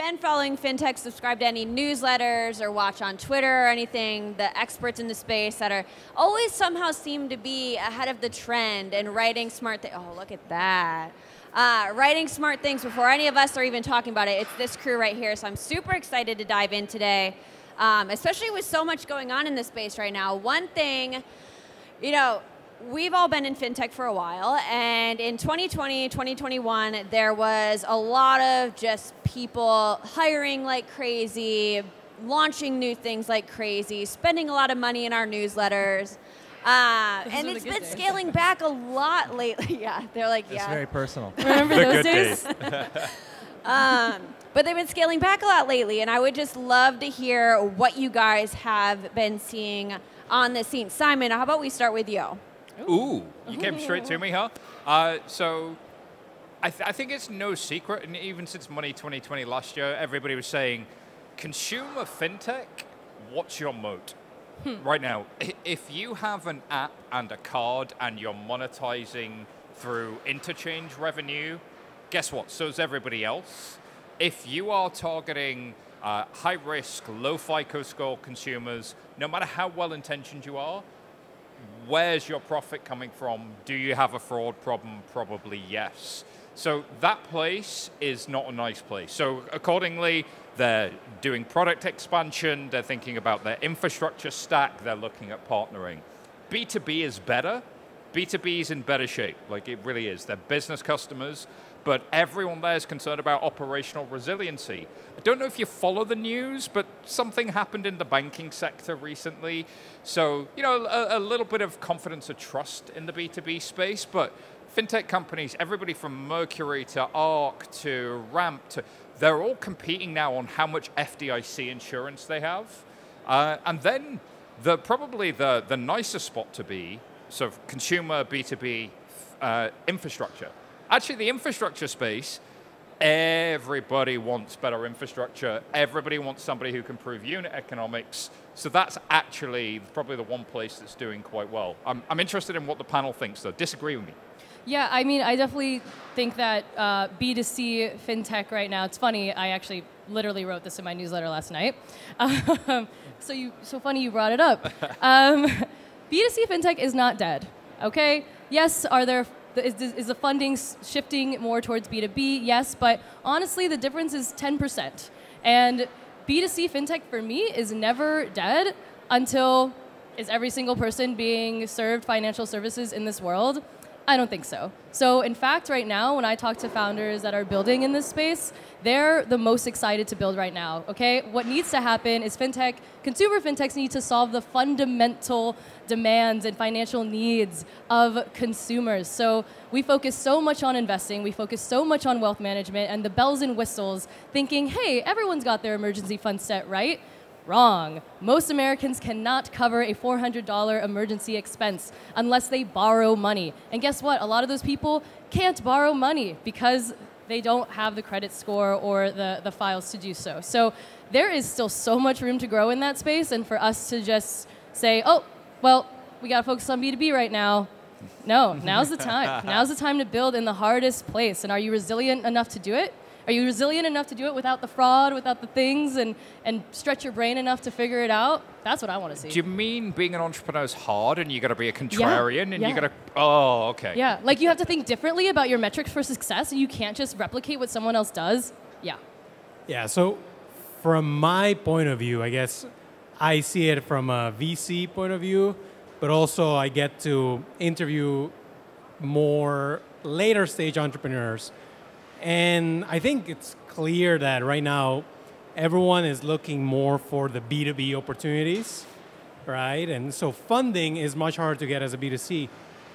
been following fintech, subscribe to any newsletters or watch on Twitter or anything, the experts in the space that are always somehow seem to be ahead of the trend and writing smart things. Oh, look at that. Uh, writing smart things before any of us are even talking about it. It's this crew right here. So I'm super excited to dive in today, um, especially with so much going on in this space right now. One thing, you know, we've all been in fintech for a while, and in 2020, 2021, there was a lot of just people hiring like crazy, launching new things like crazy, spending a lot of money in our newsletters. Uh, and it's been days. scaling back a lot lately. yeah, they're like, yeah. It's very personal. Remember those days? um, but they've been scaling back a lot lately, and I would just love to hear what you guys have been seeing on the scene. Simon, how about we start with you? Ooh, you came straight to me, huh? Uh, so I, th I, think it's no secret, and even since Money 2020 last year, everybody was saying, consumer fintech, what's your moat? Hmm. Right now, if you have an app and a card and you're monetizing through interchange revenue, guess what? So is everybody else. If you are targeting uh, high risk, low FICO score consumers, no matter how well intentioned you are, where's your profit coming from? Do you have a fraud problem? Probably yes. So that place is not a nice place. So accordingly, they're doing product expansion, they're thinking about their infrastructure stack, they're looking at partnering. B2B is better. B2B is in better shape, like it really is. They're business customers, but everyone there is concerned about operational resiliency. I don't know if you follow the news, but something happened in the banking sector recently. So, you know, a, a little bit of confidence or trust in the B2B space, but fintech companies, everybody from Mercury to Arc to Ramp to, they're all competing now on how much FDIC insurance they have. Uh, and then the probably the, the nicer spot to be, sort of consumer B2B uh, infrastructure. Actually, the infrastructure space, everybody wants better infrastructure. Everybody wants somebody who can prove unit economics. So that's actually probably the one place that's doing quite well. I'm, I'm interested in what the panel thinks, though. Disagree with me. Yeah, I mean, I definitely think that uh, B2C fintech right now, it's funny, I actually literally wrote this in my newsletter last night. Um, so you, so funny you brought it up. Um, B2C fintech is not dead, okay? Yes, are there is, is the funding shifting more towards B2B? Yes, but honestly, the difference is 10%. And B2C fintech for me is never dead until is every single person being served financial services in this world? I don't think so. So, in fact, right now, when I talk to founders that are building in this space, they're the most excited to build right now. Okay, what needs to happen is fintech, consumer fintechs need to solve the fundamental demands and financial needs of consumers. So, we focus so much on investing, we focus so much on wealth management and the bells and whistles, thinking, hey, everyone's got their emergency fund set, right? Wrong. Most Americans cannot cover a $400 emergency expense unless they borrow money. And guess what? A lot of those people can't borrow money because they don't have the credit score or the, the files to do so. So there is still so much room to grow in that space, and for us to just say, oh, well, we got to focus on B2B right now. No, now's the time. now's the time to build in the hardest place. And are you resilient enough to do it? Are you resilient enough to do it without the fraud, without the things, and, and stretch your brain enough to figure it out? That's what I want to see. Do you mean being an entrepreneur is hard and you got to be a contrarian yeah, and yeah. you got to, oh, okay. Yeah, like you have to think differently about your metrics for success and you can't just replicate what someone else does. Yeah. Yeah, so from my point of view, I guess I see it from a VC point of view, but also I get to interview more later stage entrepreneurs and I think it's clear that right now everyone is looking more for the B2B opportunities, right? And so funding is much harder to get as a B2C.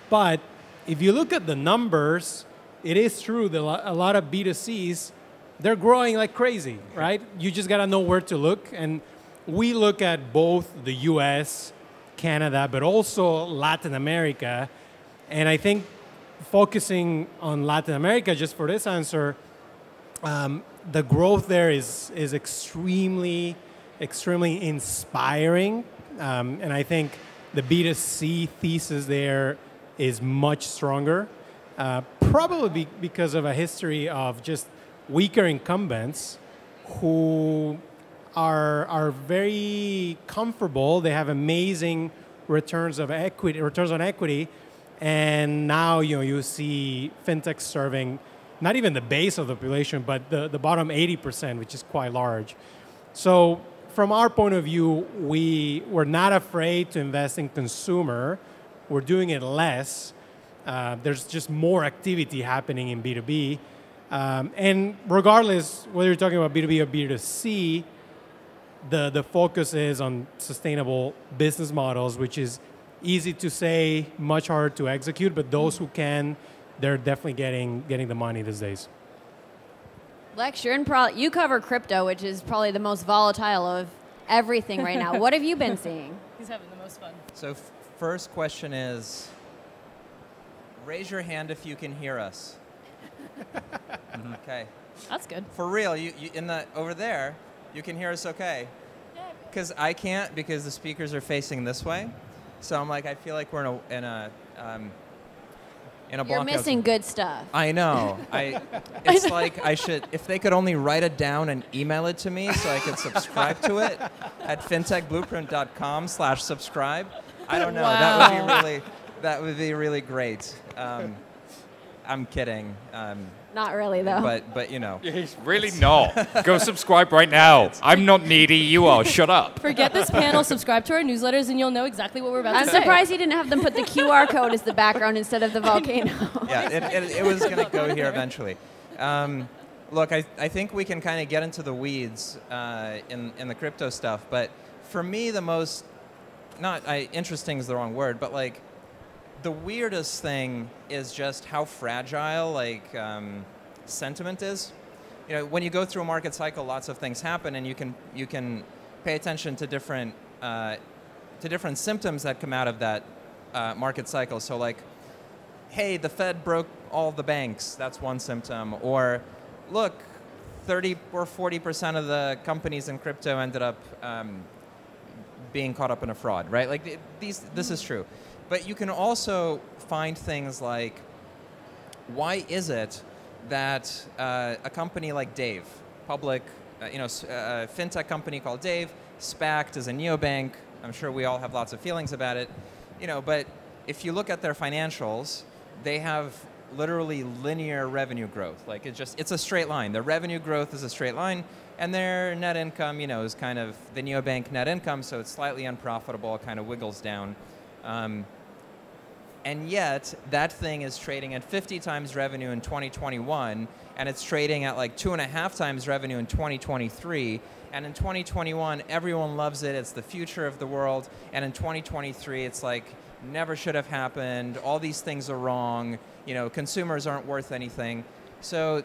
But if you look at the numbers, it is true that a lot of B2Cs, they're growing like crazy, right? You just got to know where to look. And we look at both the US, Canada, but also Latin America. And I think focusing on Latin America, just for this answer, um, the growth there is is extremely, extremely inspiring, um, and I think the B2C thesis there is much stronger, uh, probably be because of a history of just weaker incumbents who are are very comfortable. They have amazing returns of equity, returns on equity, and now you know you see fintech serving not even the base of the population, but the, the bottom 80%, which is quite large. So from our point of view, we we're not afraid to invest in consumer. We're doing it less. Uh, there's just more activity happening in B2B. Um, and regardless whether you're talking about B2B or B2C, the, the focus is on sustainable business models, which is easy to say, much harder to execute, but those who can, they're definitely getting, getting the money these days. Lex, you're in pro- you cover crypto, which is probably the most volatile of everything right now. what have you been seeing? He's having the most fun. So, f- first question is raise your hand if you can hear us. okay. That's good. For real, you, you in the over there, you can hear us okay. Because I can't because the speakers are facing this way. So I'm like, I feel like we're in a in a um, in a You're missing good stuff. I know. I. It's like I should. If they could only write it down and email it to me, so I could subscribe to it at fintechblueprint.com/slash/subscribe. I don't know. That would be really. That would be really great. Um, I'm kidding. Um, Not really though. but but you know. He's really not. Go subscribe right now. I'm not needy. You are. Shut up. Forget this panel, subscribe to our newsletters, and you'll know exactly what we're about I'm to say. surprised he didn't have them put the QR code as the background instead of the volcano. yeah, it, it, it was going to go here eventually. Um, look, I, I think we can kind of get into the weeds uh, in, in the crypto stuff, but for me, the most, not I, interesting is the wrong word, but like the weirdest thing is just how fragile like um, sentiment is. You know, when you go through a market cycle, lots of things happen, and you can you can pay attention to different uh, to different symptoms that come out of that uh, market cycle. So like hey, the Fed broke all the banks. That's one symptom. Or, look, 30 or 40% of the companies in crypto ended up um, being caught up in a fraud, right? Like these, this is true. But you can also find things like, why is it that uh, a company like Dave, public, uh, you know, uh, a fintech company called Dave, SPACed as a neobank. I'm sure we all have lots of feelings about it, you know. But if you look at their financials, they have literally linear revenue growth. Like it's just it's a straight line. Their revenue growth is a straight line, and their net income, you know, is kind of the neobank net income, so it's slightly unprofitable, kind of wiggles down. Um, and yet that thing is trading at 50 times revenue in 2021 and it's trading at like two and a half times revenue in 2023 and in 2021 everyone loves it. It's the future of the world. And in 2023 it's like never should have happened. All these things are wrong. You know consumers aren't worth anything. So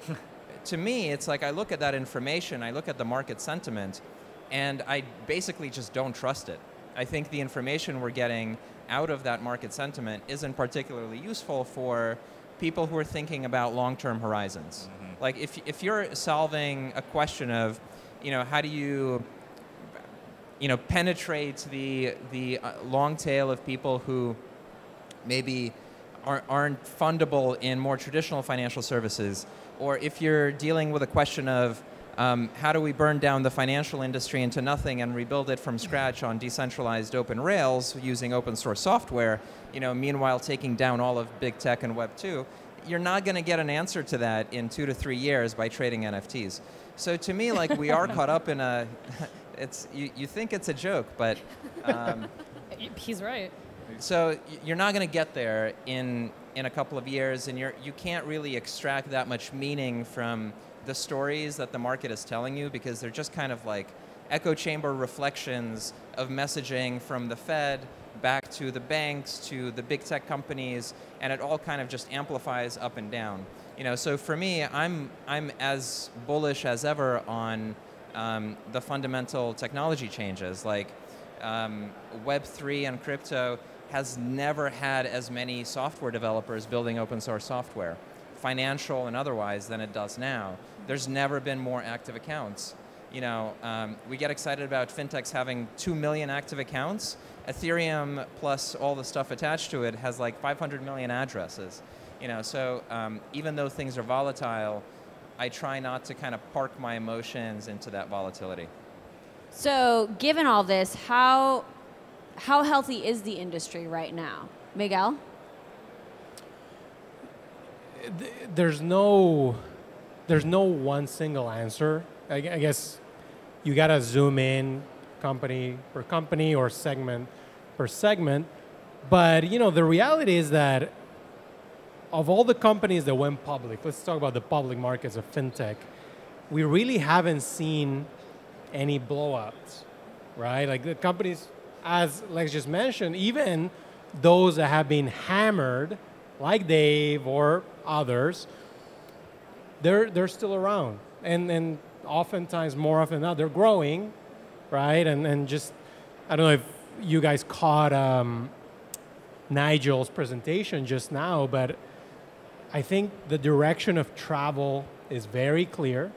to me it's like i look at that information i look at the market sentiment and i basically just don't trust it. I think the information we're getting out of that market sentiment isn't particularly useful for people who are thinking about long-term horizons. Like if, if you're solving a question of, you know, how do you, you know, penetrate the, the uh, long tail of people who maybe aren't, aren't fundable in more traditional financial services, or if you're dealing with a question of um, how do we burn down the financial industry into nothing and rebuild it from scratch on decentralized open rails using open source software, you know, meanwhile taking down all of big tech and Web 2, you're not going to get an answer to that in two to three years by trading NFTs. So to me, like we are caught up in a, it's you, you think it's a joke, but um, He's right. so you're not going to get there in in a couple of years, and you're you can't really extract that much meaning from the stories that the market is telling you because they're just kind of like echo chamber reflections of messaging from the Fed back to the banks to the big tech companies, and it all kind of just amplifies up and down. You know, so for me, I'm I'm as bullish as ever on um, the fundamental technology changes like um, Web3 and crypto has never had as many software developers building open source software, financial and otherwise, than it does now. There's never been more active accounts. You know, um, we get excited about fintechs having 2 million active accounts. Ethereum plus all the stuff attached to it has like 500 million addresses. You know, so um, even though things are volatile, I try not to kind of park my emotions into that volatility. So, given all this, how how healthy is the industry right now, Miguel? there's no there's no one single answer. I, I guess you gotta zoom in company per company or segment per segment. But you know the reality is that of all the companies that went public, let's talk about the public markets of fintech. We really haven't seen any blowouts, right? Like the companies, as Lex just mentioned, even those that have been hammered, like Dave or others, they're they're still around, and and oftentimes more often not they're growing, right? And and just I don't know if you guys caught um, Nigel's presentation just now, but I think the direction of travel is very clear.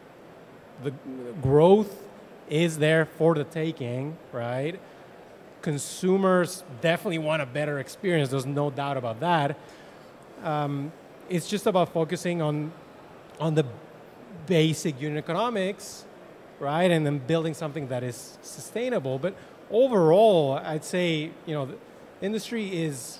The growth is there for the taking, right? Consumers definitely want a better experience. There's no doubt about that. Um, it's just about focusing on on the basic unit economics, right? And then building something that is sustainable. But overall, I'd say you know the industry is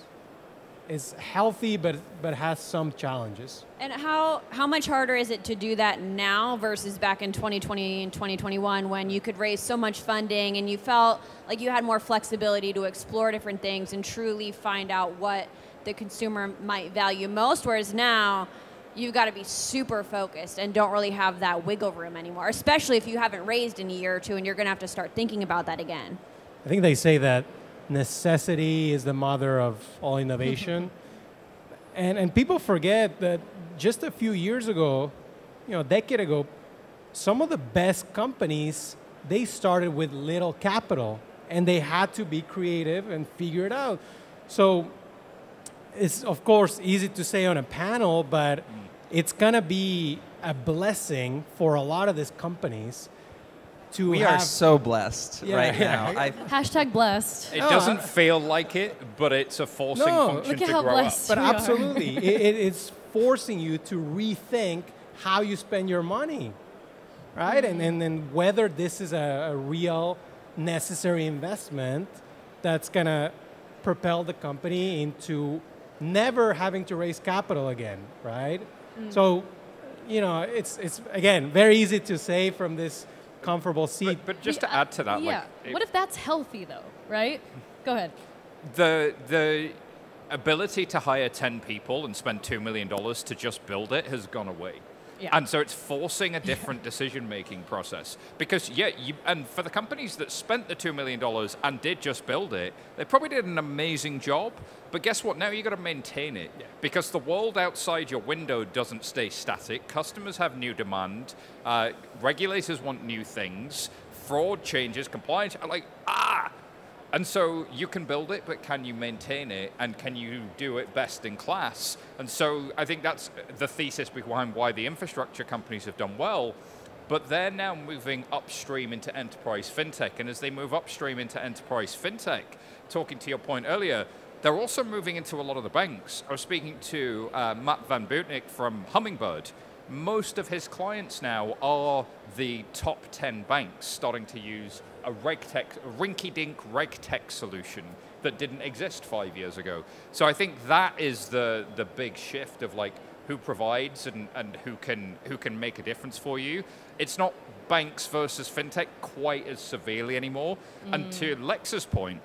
is healthy, but but has some challenges. And how how much harder is it to do that now versus back in 2020 and 2021 when you could raise so much funding and you felt like you had more flexibility to explore different things and truly find out what the consumer might value most whereas now you've got to be super focused and don't really have that wiggle room anymore especially if you haven't raised in a year or two and you're going to have to start thinking about that again I think they say that necessity is the mother of all innovation. and, and people forget that just a few years ago, you know, a decade ago, some of the best companies, they started with little capital and they had to be creative and figure it out. So it's, of course, easy to say on a panel, but mm. It's going to be a blessing for a lot of these companies to We have are so blessed Yeah, right yeah. now. I, Hashtag blessed. It Oh, doesn't feel like it, but it's a forcing No, function look at to how grow blessed- up. But We absolutely, it, it, it's forcing you to rethink how you spend your money, right? And, and then whether this is a, a real necessary investment that's going to propel the company into never having to raise capital again, right? Mm. So, you know, it's, it's, again, very easy to say from this comfortable seat. But, but just We- to add to that, yeah. like, it- what if that's healthy though, right? Go ahead. the the ability to hire 10 people and spend $2 million to just build it has gone away. Yeah. And so it's forcing a different decision making process. Because, yeah, you, and for the companies that spent the $2 million and did just build it, they probably did an amazing job. But guess what? Now you've got to maintain it. Because the world outside your window doesn't stay static. Customers have new demand, uh, regulators want new things, fraud changes, compliance. Like, ah! And so you can build it, but can you maintain it and can you do it best in class? And so I think that's the thesis behind why the infrastructure companies have done well. But they're now moving upstream into enterprise fintech. And as they move upstream into enterprise fintech, talking to your point earlier, they're also moving into a lot of the banks. I was speaking to uh, Matt Van Buskirk from Hummingbird. Most of his clients now are the top 10 banks starting to use a RegTech, rinky-dink RegTech solution that didn't exist five years ago. So I think that is the, the big shift of like who provides and, and who, can, who can make a difference for you. It's not banks versus fintech quite as severely anymore. And mm. to Lex's point,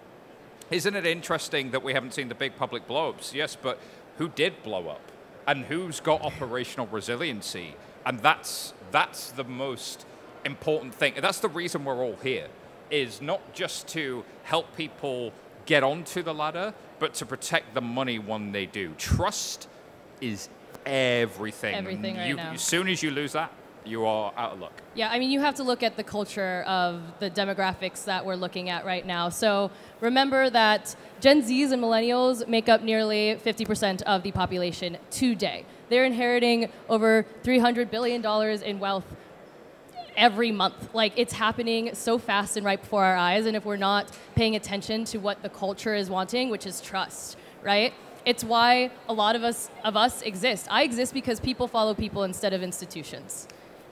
isn't it interesting that we haven't seen the big public blowups? Yes, but who did blow up? And who's got operational resiliency? And that's that's the most important thing. And that's the reason we're all here. Is not just to help people get onto the ladder, but to protect the money when they do. Trust is everything. Everything right you, now. As soon as you lose that, you are out of luck. Yeah, I mean, you have to look at the culture of the demographics that we're looking at right now. So remember that Gen Zs and millennials make up nearly 50% of the population today. They're inheriting over $300 billion in wealth every month. Like it's happening so fast and right before our eyes. And if we're not paying attention to what the culture is wanting, which is trust, right? It's why a lot of us of us exist. I exist because people follow people instead of institutions.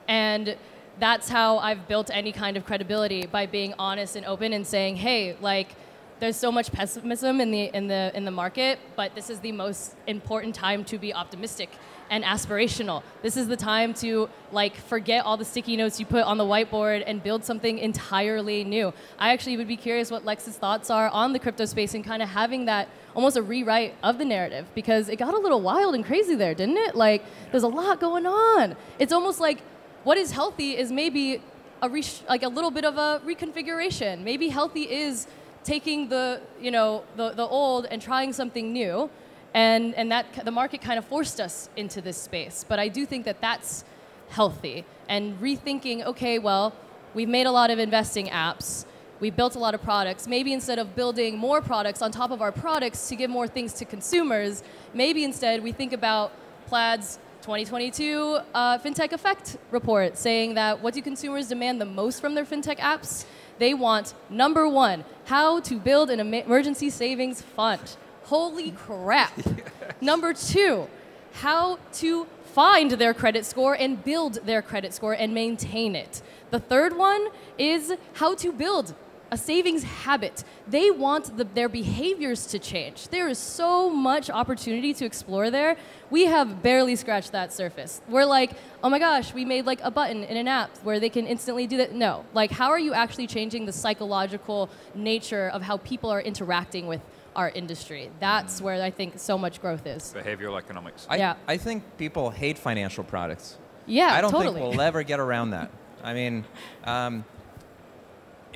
And that's how I've built any kind of credibility by being honest and open and saying, hey, like, there's so much pessimism in the in the in the market, but this is the most important time to be optimistic and aspirational. This is the time to like forget all the sticky notes you put on the whiteboard and build something entirely new. I actually would be curious what Lex's thoughts are on the crypto space and kind of having that almost a rewrite of the narrative because it got a little wild and crazy there, didn't it? Like there's a lot going on. It's almost like what is healthy is maybe a like a little bit of a reconfiguration. Maybe healthy is taking the, you know, the, the old and trying something new. And, and that the market kind of forced us into this space. But I do think that that's healthy. And rethinking, okay, well, we've made a lot of investing apps. We've built a lot of products. Maybe instead of building more products on top of our products to give more things to consumers, maybe instead we think about Plaid's 2022 uh, FinTech Effect report saying that what do consumers demand the most from their FinTech apps? They want number one, how to build an emergency savings fund. Holy crap. number two, how to find their credit score and build their credit score and maintain it. The third one is how to build a savings habit. They want the, their behaviors to change. There is so much opportunity to explore there. We have barely scratched that surface. We're like, oh my gosh, we made like a button in an app where they can instantly do that. No, like how are you actually changing the psychological nature of how people are interacting with our industry? That's where I think so much growth is. Behavioral economics. I, yeah. I think people hate financial products. Yeah, I don't totally. think we'll ever get around that. I mean, um,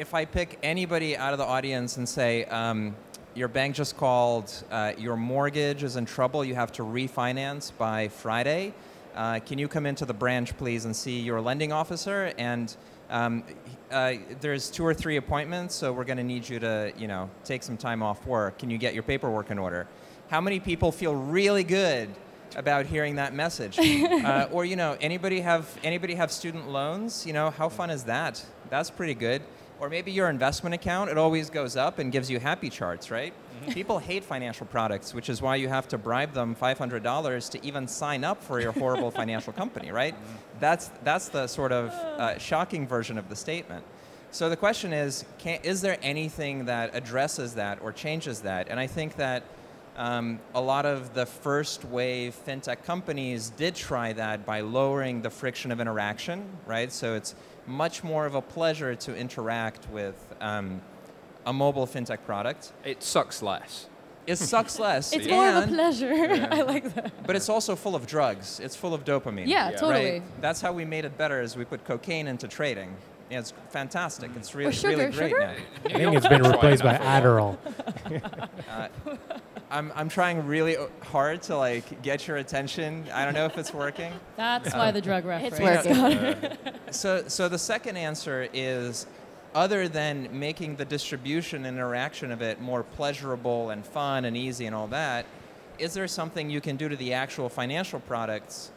if I pick anybody out of the audience and say, um, your bank just called, uh, your mortgage is in trouble, you have to refinance by Friday, uh, can you come into the branch, please, and see your lending officer? And um, uh, there's two or three appointments, so we're going to need you to, you know, take some time off work. Can you get your paperwork in order? How many people feel really good about hearing that message? uh, or you know, anybody have anybody have student loans? You know, how fun is that? That's pretty good. Or maybe your investment account, it always goes up and gives you happy charts, right? Mm-hmm. People hate financial products, which is why you have to bribe them $500 to even sign up for your horrible financial company, right? Mm-hmm. That's, that's the sort of uh, shocking version of the statement. So the question is, can, is there anything that addresses that or changes that? And I think that um, a lot of the first wave fintech companies did try that by lowering the friction of interaction, right? So it's much more of a pleasure to interact with um, a mobile fintech product. It sucks less. It sucks less. It's more of a pleasure. Yeah. I like that. But it's also full of drugs. It's full of dopamine. Yeah, yeah. totally. Right? That's how we made it better. Is we put cocaine into trading. Yeah, it's fantastic. It's really, sugar, really great sugar? now. I think it's been replaced by Adderall. uh, I'm, I'm trying really hard to like get your attention. I don't know if it's working. That's why the drug reference. It's working. so, so the second answer is, other than making the distribution and interaction of it more pleasurable and fun and easy and all that, is there something you can do to the actual financial products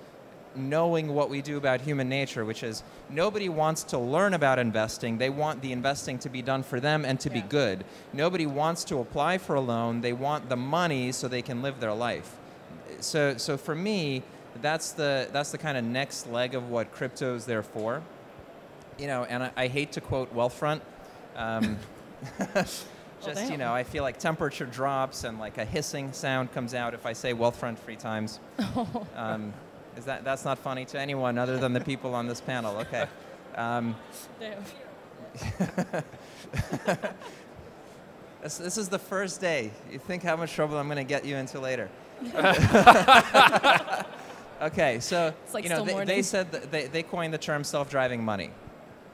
knowing what we do about human nature, which is nobody wants to learn about investing. They want the investing to be done for them and to yeah. be good. Nobody wants to apply for a loan. They want the money so they can live their life. So, so for me, that's the, that's the kind of next leg of what crypto is there for. You know, and I, I hate to quote Wealthfront. Um, just, you know, I feel like temperature drops and like a hissing sound comes out if I say Wealthfront three times. Um, is that that's not funny to anyone other than the people on this panel? Okay. Um, this, this is the first day. You think how much trouble I'm going to get you into later. okay, so like you know they, they, said they, they coined the term self-driving money,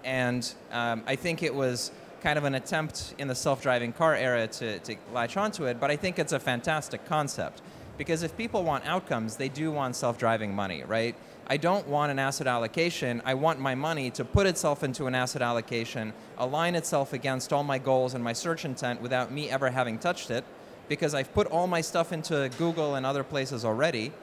and um, I think it was kind of an attempt in the self-driving car era to, to latch onto it. But I think it's a fantastic concept because if people want outcomes, they do want self-driving money, right? I don't want an asset allocation. I want my money to put itself into an asset allocation, align itself against all my goals and my search intent without me ever having touched it, because I've put all my stuff into Google and other places already,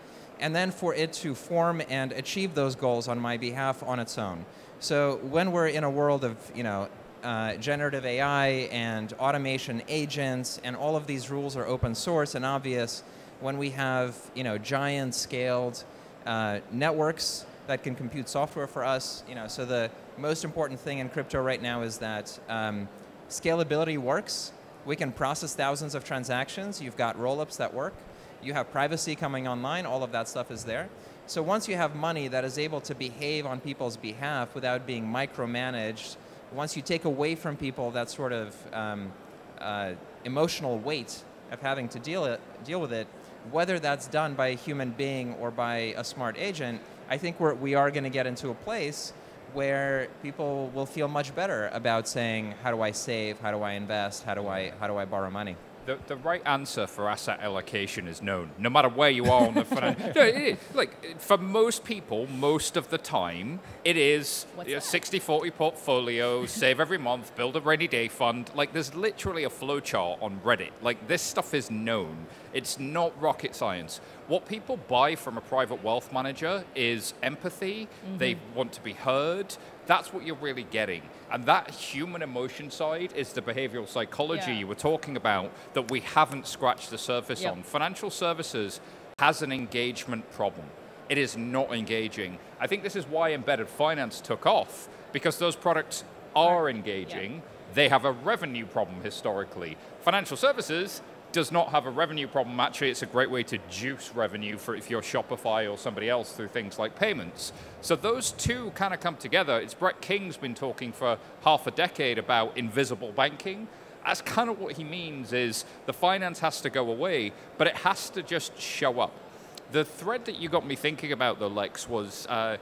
and then for it to form and achieve those goals on my behalf on its own. So when we're in a world of, you know, uh, generative AI and automation agents, and all of these rules are open source and obvious, when we have you know giant scaled uh, networks that can compute software for us. You know, so the most important thing in crypto right now is that um, scalability works. We can process thousands of transactions. You've got rollups that work. You have privacy coming online. All of that stuff is there. So once you have money that is able to behave on people's behalf without being micromanaged, once you take away from people that sort of um, uh, emotional weight of having to deal, it, deal with it, whether that's done by a human being or by a smart agent, I think we're, we are going to get into a place where people will feel much better about saying, how do I save, how do I invest, how do I, how do I borrow money? The, the right answer for asset allocation is known, no matter where you are on the financial. no, it is. Like, for most people, most of the time, it is What's you know, 60 40 portfolio, save every month, build a rainy day fund. Like, there's literally a flowchart on Reddit. Like, this stuff is known. It's not rocket science. What people buy from a private wealth manager is empathy, they mm-hmm. want to be heard. That's what you're really getting. And that human emotion side is the behavioral psychology Yeah. you were talking about that we haven't scratched the surface Yep. on. Financial services has an engagement problem. It is not engaging. I think this is why embedded finance took off because those products are engaging. They have a revenue problem historically. Financial services does not have a revenue problem. Actually, it's a great way to juice revenue for if you're Shopify or somebody else through things like payments. So those two kind of come together. It's Brett King's been talking for half a decade about invisible banking. That's kind of what he means is the finance has to go away, but it has to just show up. The thread that you got me thinking about, though, Lex, was uh,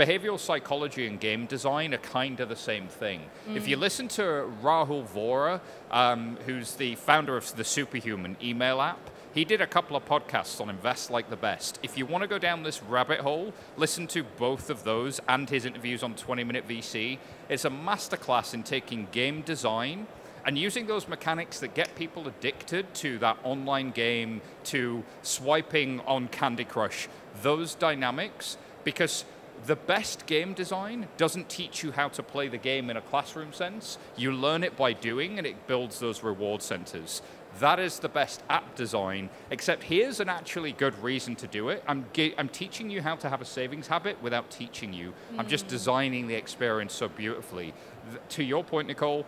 behavioral psychology and game design are kind of the same thing. If you listen to Rahul Vohra, um, who's the founder of the Superhuman email app, he did a couple of podcasts on Invest Like the Best. If you want to go down this rabbit hole, listen to both of those and his interviews on 20 Minute VC. It's a masterclass in taking game design and using those mechanics that get people addicted to that online game, to swiping on Candy Crush, those dynamics, because the best game design doesn't teach you how to play the game in a classroom sense. You learn it by doing, and it builds those reward centers. That is the best app design, except here's an actually good reason to do it. I'm, I'm teaching you how to have a savings habit without teaching you. I'm just hmm. designing the experience so beautifully. Th- to your point, Nicole,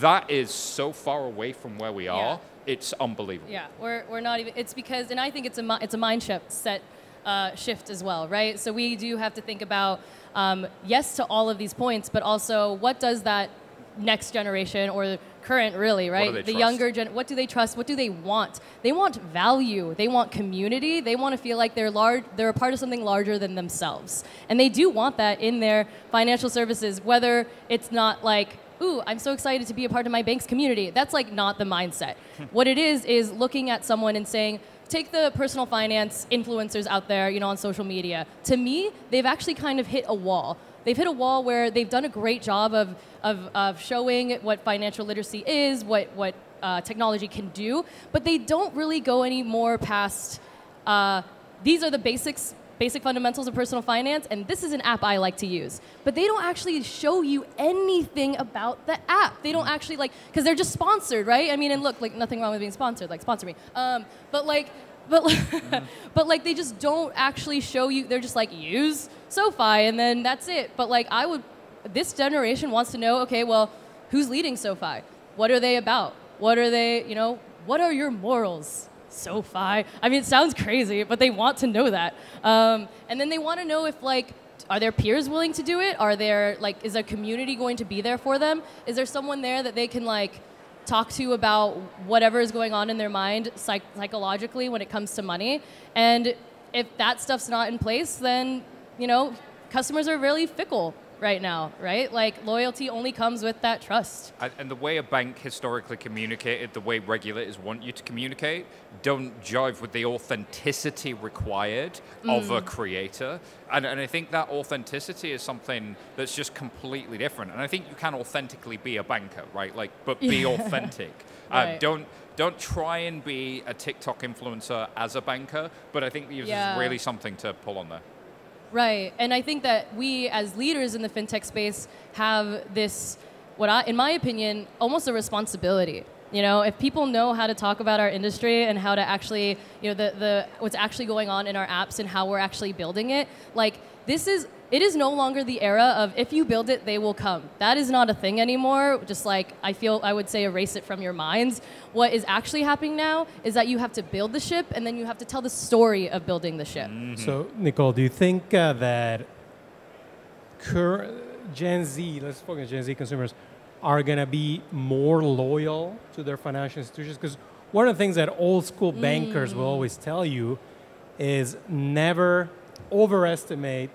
that is so far away from where we are. It's unbelievable. Yeah, we're, we're not even. It's because, and I think it's a it's a mind shift set uh, shift as well, right? So we do have to think about um, yes to all of these points, but also what does that next generation or current really right the trust? younger gen what do they trust what do they want they want value they want community they want to feel like they're large they're a part of something larger than themselves and they do want that in their financial services whether it's not like ooh, I'm so excited to be a part of my bank's community. That's like not the mindset. what it is is looking at someone and saying, take the personal finance influencers out there, you know, on social media. To me, they've actually kind of hit a wall. They've hit a wall where they've done a great job of, of, of showing what financial literacy is, what, what uh, technology can do, but they don't really go any more past uh, these are the basics basic fundamentals of personal finance and this is an app i like to use. But they don't actually show you anything about the app. They don't actually like because they're just sponsored right? I mean and look like nothing wrong with being sponsored like sponsor me. Um, but like but but like they just don't actually show you they're just like use SoFi and then that's it. But like i would this generation wants to know okay well who's leading SoFi? What are they about? What are they you know what are your morals SoFi. I mean, it sounds crazy, but they want to know that. Um, and then they want to know if like, are their peers willing to do it? Are there like, is a community going to be there for them? Is there someone there that they can like talk to about whatever is going on in their mind psych- psychologically when it comes to money? And if that stuff's not in place, then you know, customers are really fickle right now, right? Like loyalty only comes with that trust. And- the way a bank historically communicated, the way regulators want you to communicate, don't jive with the authenticity required of a creator. And, and I think that authenticity is something that's just completely different. And I think you can authentically be a banker, right? Like, but be authentic. Uh, Right. don't don't try and be a TikTok influencer as a banker, but I think there's Yeah. really something to pull on there. Right. And I think that we, as leaders in the fintech space, have this, what I, in my opinion, almost a responsibility, You know, if people know how to talk about our industry and how to actually, you know, the, the what's actually going on in our apps and how we're actually building it, like this is it is no longer the era of if you build it, they will come. That is not a thing anymore. Just like I feel I would say erase it from your minds. What is actually happening now is that you have to build the ship and then you have to tell the story of building the ship. So, Nicole, do you think uh, that cur- Gen Z, let's focus on Gen Z consumers, are going to be more loyal to their financial institutions? Because one of the things that old school bankers will always tell you is never overestimate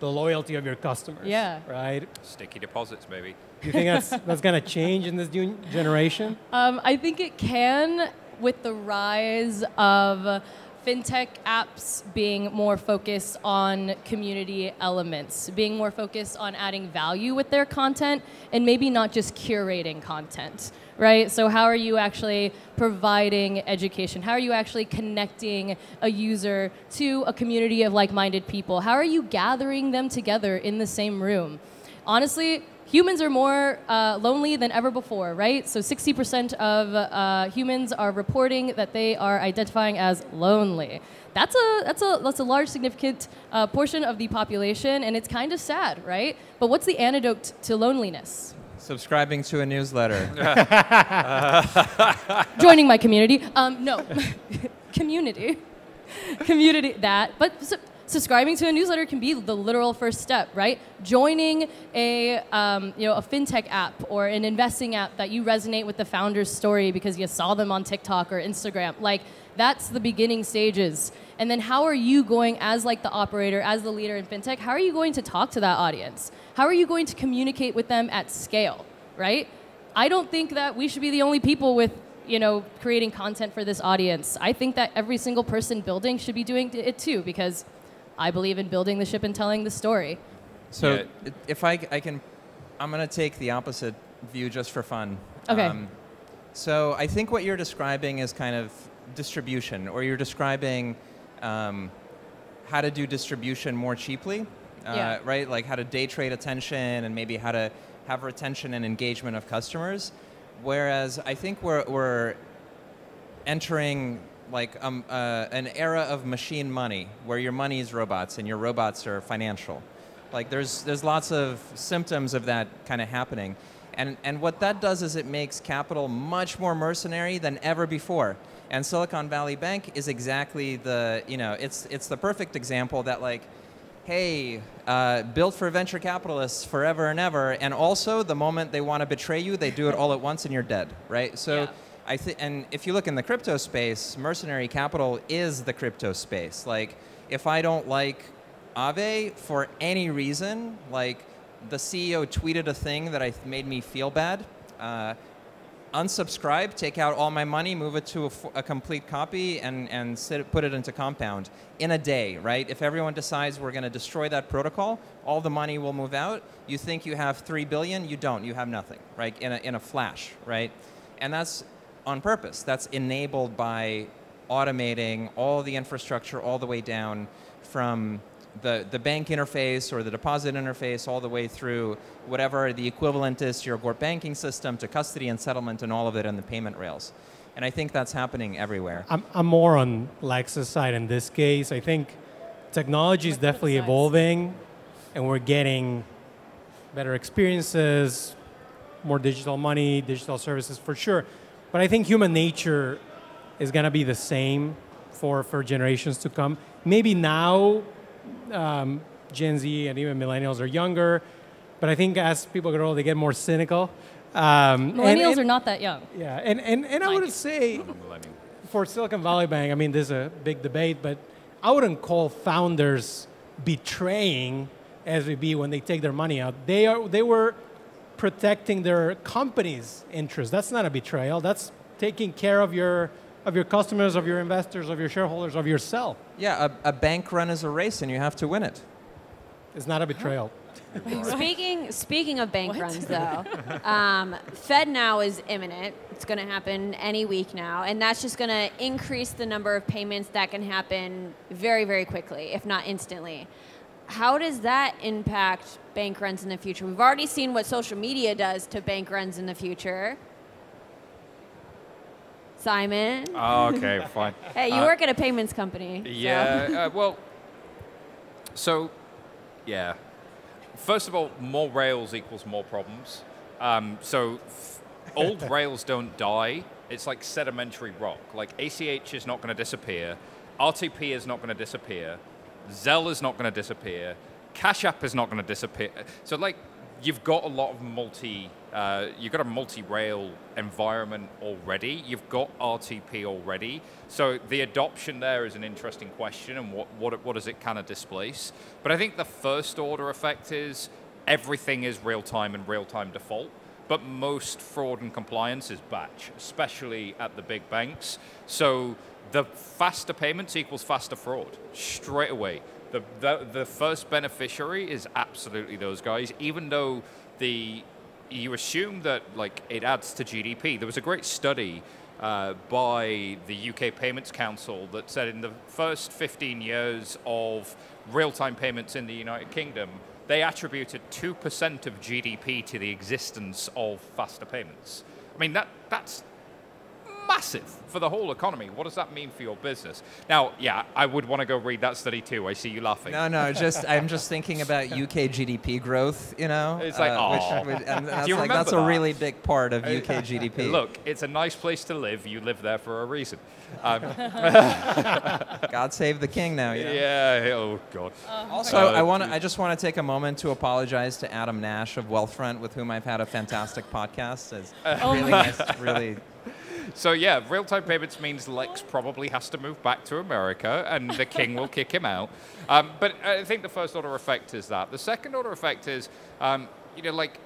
the loyalty of your customers. Yeah. Right? Sticky deposits, maybe. Do you think that's, that's going to change in this new generation? Um, I think it can with the rise of fintech apps being more focused on community elements, being more focused on adding value with their content, and maybe not just curating content, right? So, how are you actually providing education? How are you actually connecting a user to a community of like minded people? How are you gathering them together in the same room? Honestly, humans are more uh, lonely than ever before, right? So 60% of uh, humans are reporting that they are identifying as lonely. That's a that's a that's a large significant uh, portion of the population, and it's kind of sad, right? But what's the antidote to loneliness? Subscribing to a newsletter. Joining my community. Um, no, community, community. That, but. su- Subscribing to a newsletter can be the literal first step, right? Joining a, um, you know, a fintech app or an investing app that you resonate with the founder's story because you saw them on TikTok or Instagram. Like, that's the beginning stages. And then how are you going as like the operator, as the leader in fintech, how are you going to talk to that audience? How are you going to communicate with them at scale, right? I don't think that we should be the only people with you know creating content for this audience. I think that every single person building should be doing it too because I believe in building the ship and telling the story. So Yeah. if I, I can, I'm going to take the opposite view just for fun. Um, Okay. so I think what you're describing is kind of distribution, or you're describing um, how to do distribution more cheaply, uh, Yeah. right? Like how to day trade attention and maybe how to have retention and engagement of customers. Whereas I think we're, we're entering like um, uh, an era of machine money where your money is robots and your robots are financial. Like there's there's lots of symptoms of that kind of happening. And and what that does is it makes capital much more mercenary than ever before. And Silicon Valley Bank is exactly the, you know, it's it's the perfect example that like hey, uh, built for venture capitalists forever and ever, and also the moment they want to betray you, they do it all at once and you're dead, right? So Yeah. I think, and if you look in the crypto space, mercenary capital is the crypto space. Like, if I don't like Aave for any reason, like the CEO tweeted a thing that I made me feel bad. Uh, unsubscribe, take out all my money, move it to a complete copy, and, and sit, put it into Compound in a day, right? If everyone decides we're going to destroy that protocol, all the money will move out. You think you have three billion, you don't. You have nothing, right? In a, in a flash, right? And that's on purpose. That's enabled by automating all the infrastructure all the way down from the, the bank interface or the deposit interface all the way through whatever the equivalent is to your core banking system to custody and settlement and all of it on the payment rails. And I think that's happening everywhere. I'm, I'm more on Lex's side in this case. I think technology is definitely evolving, and we're getting better experiences, more digital money, digital services for sure. But I think human nature is going to be the same for, for generations to come. Maybe now um, Gen Z and even millennials are younger, but I think as people get older, they get more cynical. Um, Millennials and- are not that young. Yeah, and, and, and I would say I'm a millennial. for Silicon Valley Bank, I mean, there's a big debate, but I wouldn't call founders betraying SVB when they take their money out. They are they were protecting their company's interest. That's not a betrayal. That's taking care of your of your customers, of your investors, of your shareholders, of yourself. Yeah, a, a bank run is a race and you have to win it. It's not a betrayal. Speaking speaking of bank runs, though, um, FedNow is imminent. It's going to happen any week now, and that's just going to increase the number of payments that can happen very, very quickly, if not instantly. How does that impact bank runs in the future? We've already seen what social media does to bank runs in the future. Simon. Oh, okay, fine. hey, you uh, work at a payments company. so- Yeah, uh, well, so, yeah. First of all, more rails equals more problems. Um, so, f- old rails don't die. It's like sedimentary rock. Like ACH is not going to disappear. RTP is not going to disappear. Zelle is not going to disappear. Cash App is not going to disappear. So, like, you've got a lot of multi, uh, you've got a multi-rail environment already. You've got RTP already. So the adoption there is an interesting question, and what what, what does it kind of displace? But I think the first order effect is everything is real time and real time default. But most fraud and compliance is batch, especially at the big banks. So the faster payments equals faster fraud straight away. The, the, the first beneficiary is absolutely those guys, even though the you assume that like it adds to GDP. There was a great study uh, by the UK Payments Council that said in the first 15 years of real-time payments in the United Kingdom, they attributed 2% of GDP to the existence of faster payments. I mean, that, that's massive for the whole economy. What does that mean for your business? Now, yeah, I would want to go read that study too. I see you laughing. No, no, just I'm just thinking about UK GDP growth. You know, It's like, uh, aw. which, which, and that's you like that's a really big part of UK GDP. Look, it's a nice place to live. You live there for a reason. Um, God save the king now. You know? yeah. Oh God. Also, Uh, I want to. I just want to take a moment to apologize to Adam Nash of Wealthfront, with whom I've had a fantastic podcast. It's Oh really nice. Really, So yeah, real-time payments means Lex probably has to move back to America, and the king will kick him out. Um, but I think the first order effect is that. The second order effect is, um, you know, like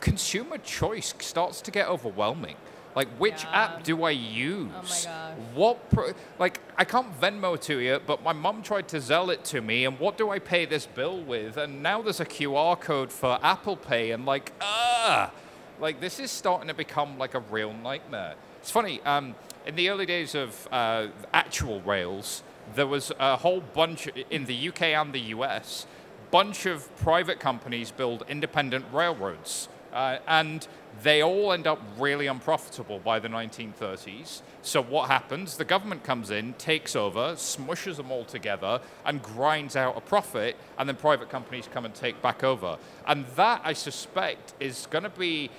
consumer choice starts to get overwhelming. Like, which Yeah. app do I use? Oh my gosh. What, pro- like, I can't Venmo to you, but my mum tried to Zelle it to me, and what do I pay this bill with? And now there's a QR code for Apple Pay, and like, ah, like this is starting to become like a real nightmare. It's funny. Um, in the early days of uh, actual Rails, there was a whole bunch in the UK and the US. Bunch of private companies build independent railroads, uh, and they all end up really unprofitable by the 1930s. So what happens? The government comes in, takes over, smushes them all together, and grinds out a profit, and then private companies come and take back over. And that, I suspect, is going to be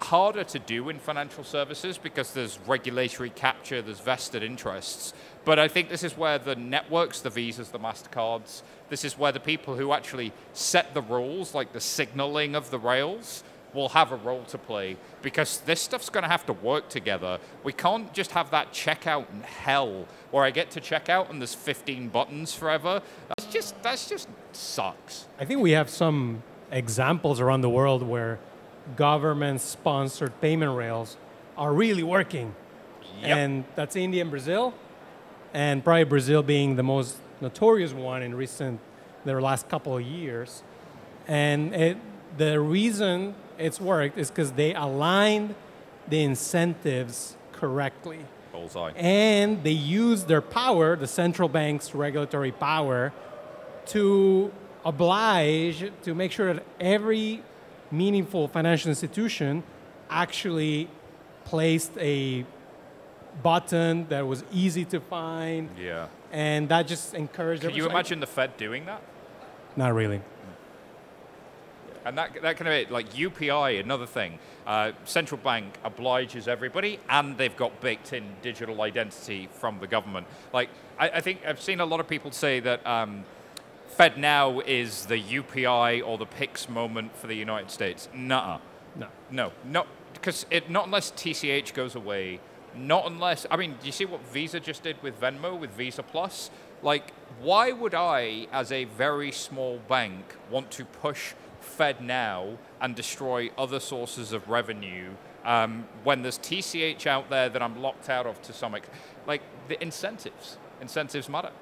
harder to do in financial services because there's regulatory capture, there's vested interests. But I think this is where the networks, the Visas, the MasterCards, this is where the people who actually set the rules, like the signaling of the rails, will have a role to play because this stuff's going to have to work together. We can't just have that checkout in hell where I get to checkout and there's 15 buttons forever. That's just, that's just sucks. I think we have some examples around the world where government-sponsored payment rails are really working, Yep. and that's India and Brazil, and probably Brazil being the most notorious one in recent, their last couple of years. And it, the reason it's worked is because they aligned the incentives correctly Bullseye. and they used their power, the central bank's regulatory power, to oblige to make sure that every meaningful financial institution actually placed a button that was easy to find, Yeah. and that just encouraged. Can you imagine the Fed doing that? Not really. And that, that kind of it, like UPI, another thing. Uh, central bank obliges everybody, and they've got baked in digital identity from the government. Like, I, I think I've seen a lot of people say that um, FedNow is the UPI or the PIX moment for the United States. Nuh-uh. No. No, not because it not unless TCH goes away, not unless I mean, do you see what Visa just did with Venmo with Visa Plus? Like, why would I, as a very small bank, want to push FedNow and destroy other sources of revenue um, when there's TCH out there that I'm locked out of to some extent? Like the incentives, incentives matter.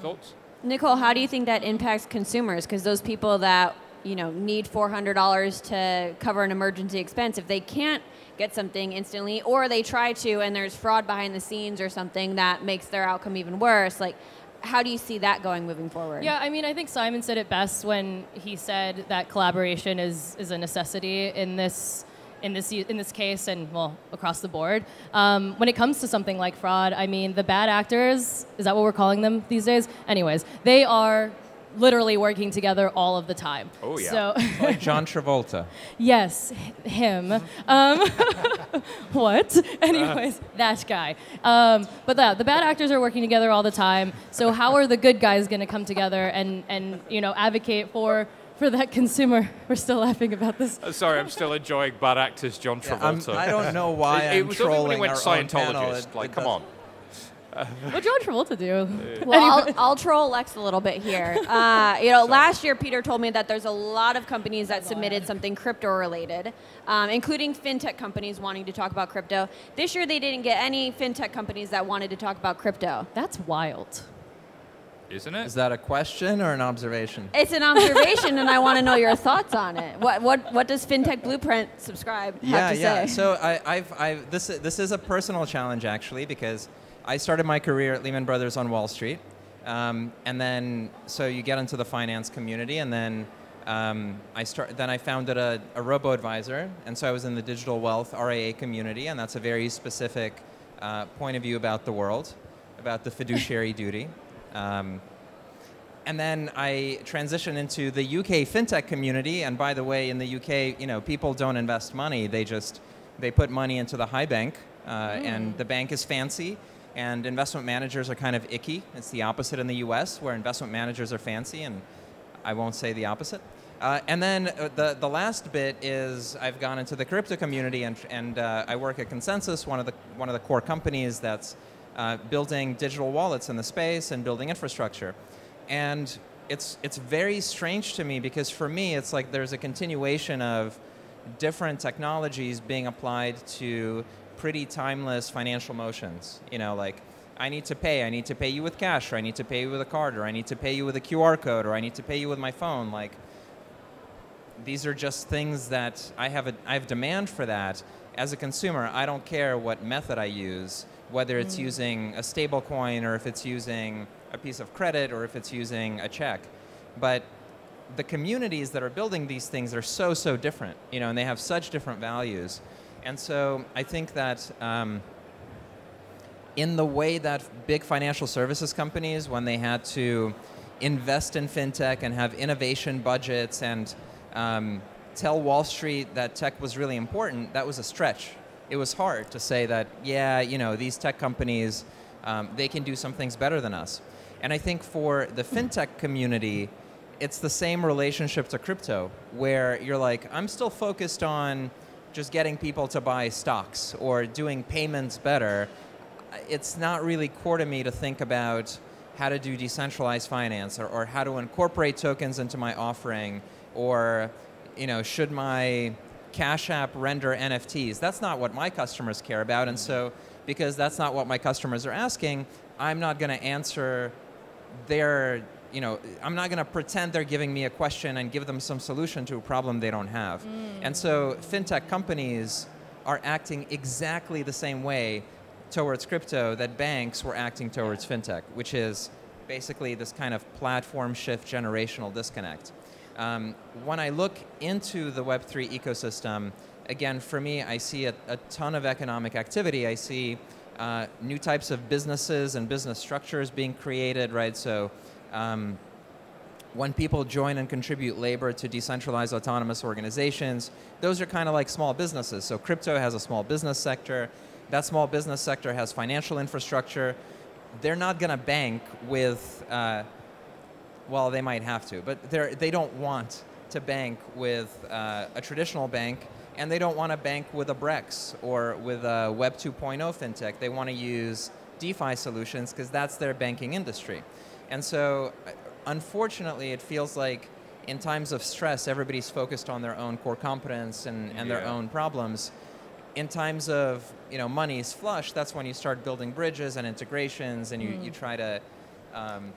Thoughts? Nicole, how do you think that impacts consumers? Because those people that you know need four hundred dollars to cover an emergency expense, if they can't get something instantly, or they try to and there's fraud behind the scenes or something that makes their outcome even worse, like how do you see that going moving forward? Yeah, I mean, I think Simon said it best when he said that collaboration is is a necessity in this in this in this case and well across the board. Um, when it comes to something like fraud, I mean the bad actors is that what we're calling them these days? Anyways, they are literally working together all of the time. Oh, yeah. So Like John Travolta. yes, him. Um, what? Anyways, that guy. Um, but the, the bad actors are working together all the time. So how are the good guys going to come together and and you know advocate for for that consumer? We're still laughing about this. Uh, Sorry, I'm still enjoying bad actors John I'm, Travolta. I don't know why it, I'm it was only when he trolling went our own panel. Scientologist. It- like, it come does- on. What John Travolta do? Well, I'll, I'll troll Lex a little bit here. Uh, you know, last year Peter told me that there's a lot of companies that submitted something crypto related, um, including fintech companies wanting to talk about crypto. This year they didn't get any fintech companies that wanted to talk about crypto. That's wild. Isn't it? Is that a question or an observation? It's an observation, and I want to know your thoughts on it. What what what does FinTech Blueprint subscribe have yeah, to yeah. say? So I, I've, I've, this, this is a personal challenge actually because I started my career at Lehman Brothers on Wall Street, um, and then so you get into the finance community, and then um, I start. Then I founded a, a robo advisor, and so I was in the digital wealth RIA community, and that's a very specific uh, point of view about the world, about the fiduciary duty. Um, and then I transitioned into the UK fintech community. And by the way, in the UK, you know, people don't invest money; they just they put money into the high bank, uh, and the bank is fancy, and investment managers are kind of icky. It's the opposite in the US, where investment managers are fancy, and I won't say the opposite. Uh, and then uh, the, the last bit is I've gone into the crypto community and, and uh, I work at ConsenSys, one of the, one of the core companies that's uh, building digital wallets in the space and building infrastructure. And it's, it's very strange to me because for me, it's like there's a continuation of different technologies being applied to pretty timeless financial motions. You know, like I need to pay, I need to pay you with cash, or I need to pay you with a card, or I need to pay you with a QR code, or I need to pay you with my phone. Like these are just things that I have a I have demand for that. As a consumer, I don't care what method I use, whether it's using a stable coin or if it's using a piece of credit or if it's using a check. But the communities that are building these things are so so different, you know, and they have such different values. And so I think that um, in the way that big financial services companies, when they had to invest in fintech and have innovation budgets and um, tell Wall Street that tech was really important, that was a stretch. It was hard to say that, yeah, you know, these tech companies, um, they can do some things better than us. And I think for the fintech community, it's the same relationship to crypto, where you're like, I'm still focused on just getting people to buy stocks or doing payments better. It's not really core to me to think about how to do decentralized finance or, or how to incorporate tokens into my offering or you know should my cash app render nfts that's not what my customers care about and so because that's not what my customers are asking i'm not going to answer their you know i'm not going to pretend they're giving me a question and give them some solution to a problem they don't have. Mm. And so fintech companies are acting exactly the same way towards crypto that banks were acting towards fintech which is basically this kind of platform shift generational disconnect um, when I look into the Web3 ecosystem, again, for me, I see a, a ton of economic activity. I see uh, new types of businesses and business structures being created, right? So um, when people join and contribute labor to decentralized autonomous organizations, those are kind of like small businesses. So crypto has a small business sector. That small business sector has financial infrastructure. They're not going to bank with uh, well, they might have to, but they're, they don't want to bank with uh, a traditional bank, and they don't want to bank with a Brex or with a Web 2.0 fintech. They want to use DeFi solutions because that's their banking industry. And so, uh, unfortunately, it feels like in times of stress, everybody's focused on their own core competence and, and their own problems. In times of you know money is flush, that's when you start building bridges and integrations, and you, you try to um,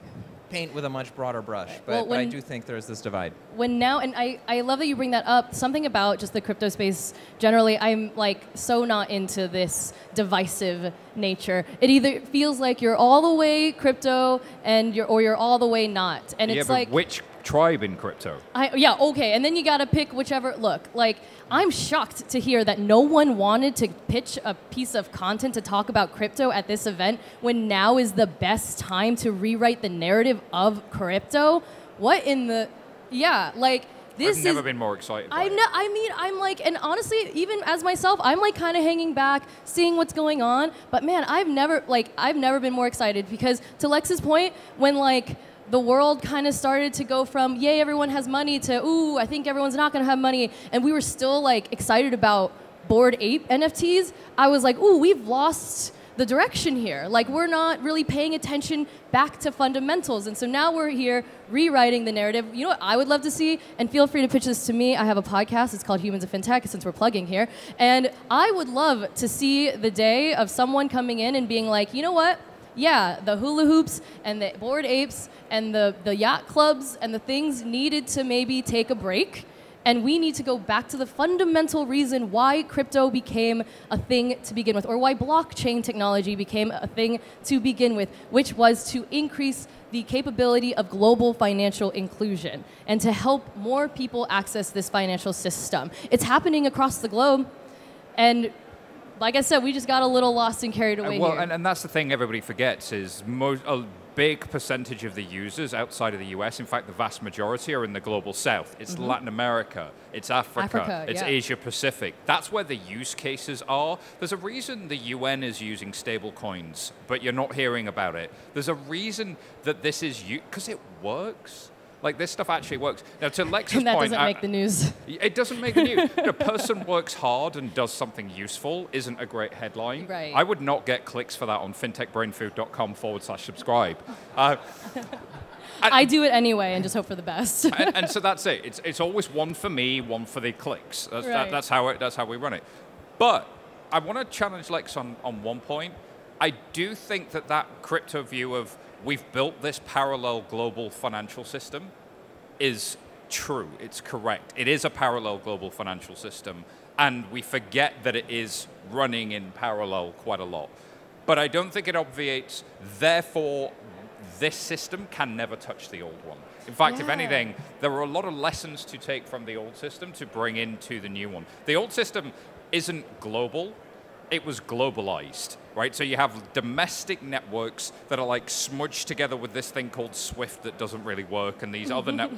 paint with a much broader brush. But, Well, but I do think there's this divide. when now and I, I love that you bring that up something about just the crypto space generally i'm like so not into this divisive nature it either feels like you're all the way crypto and you're or you're all the way not and yeah, it's but like which tribe in crypto. I, yeah, okay. And then you got to pick whichever. Look, like, I'm shocked to hear that no one wanted to pitch a piece of content to talk about crypto at this event when now is the best time to rewrite the narrative of crypto. What in the. Yeah, like, this I've never is. been more excited. It. not, I mean, I'm like, and honestly, even as myself, I'm like kind of hanging back, seeing what's going on. But man, I've never, like, I've never been more excited because to Lex's point, when like the world kind of started to go from, yay, everyone has money to, ooh, I think everyone's not going to have money. And we were still like excited about Bored Ape NFTs. I was like, ooh, we've lost the direction here. Like we're not really paying attention back to fundamentals. And so now we're here rewriting the narrative. You know what I would love to see? And feel free to pitch this to me. I have a podcast. It's called Humans of FinTech since we're plugging here. And I would love to see the day of someone coming in and being like, you know what? Yeah, the hula hoops and the Bored Apes and the, the yacht clubs and the things needed to maybe take a break and we need to go back to the fundamental reason why crypto became a thing to begin with, or why blockchain technology became a thing to begin with, which was to increase the capability of global financial inclusion and to help more people access this financial system. It's happening across the globe. And like I said, we just got a little lost and carried away Uh, well, here. and, and that's the thing everybody forgets is mo- a big percentage of the users outside of the US, in fact, the vast majority are in the global south. It's Latin America, it's Africa. Africa, it's yeah. Asia Pacific. That's where the use cases are. There's a reason the UN is using stable coins, but you're not hearing about it. There's a reason that this is you because it works. Like this stuff actually works. Now, to Lex's and that point, doesn't I- make the news. it doesn't make the news. a person works hard and does something useful isn't a great headline. Right. I would not get clicks for that on fintechbrainfood.com forward slash subscribe. Uh, I do it anyway and just hope for the best. and, and so that's it. It's, it's always one for me, one for the clicks. That's, that, that's, how, it, that's how we run it. But I want to challenge Lex on, on one point. I do think that that crypto view of we've built this parallel global financial system is true. It's correct. It is a parallel global financial system, and we forget that it is running in parallel quite a lot. But I don't think it obviates, therefore, this system can never touch the old one. In fact, if anything, there are a lot of lessons to take from the old system to bring into the new one. The old system isn't global, it was globalized, right? So you have domestic networks that are like smudged together with this thing called Swift that doesn't really work, and these other net,